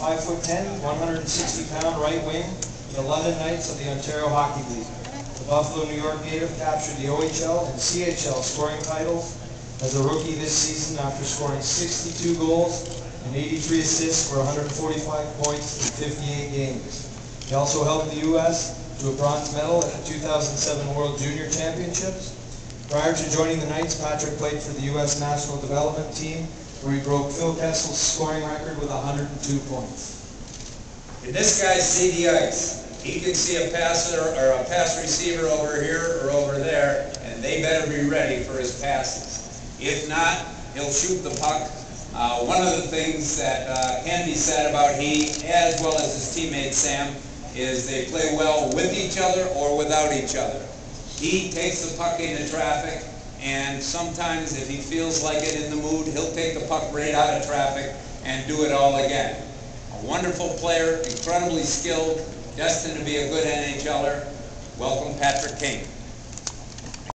five foot ten, one hundred and sixty pound right wing the London Knights of the Ontario Hockey League. The Buffalo New York native captured the OHL and CHL scoring titles as a rookie this season after scoring sixty-two goals and eighty-three assists for hundred and forty-five points in fifty-eight games. He also helped the U.S. to a bronze medal at the 2007 World Junior Championships. Prior to joining the Knights, Patrick played for the U.S. National Development Team, where he broke Phil Kessel's scoring record with 102 points. And this guy's see the ice. He can see a passer or a pass receiver over here or over there, and they better be ready for his passes. If not, he'll shoot the puck. Uh, one of the things that uh, can be said about he, as well as his teammate Sam, is they play well with each other or without each other. He takes the puck into traffic, and sometimes if he feels like it in the mood, he'll take the puck right out of traffic and do it all again. A wonderful player, incredibly skilled, destined to be a good NHLer. Welcome, Patrick Kane.